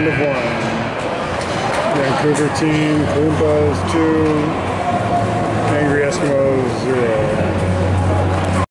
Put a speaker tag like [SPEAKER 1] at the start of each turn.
[SPEAKER 1] round of one. Vancouver team, Columbus two,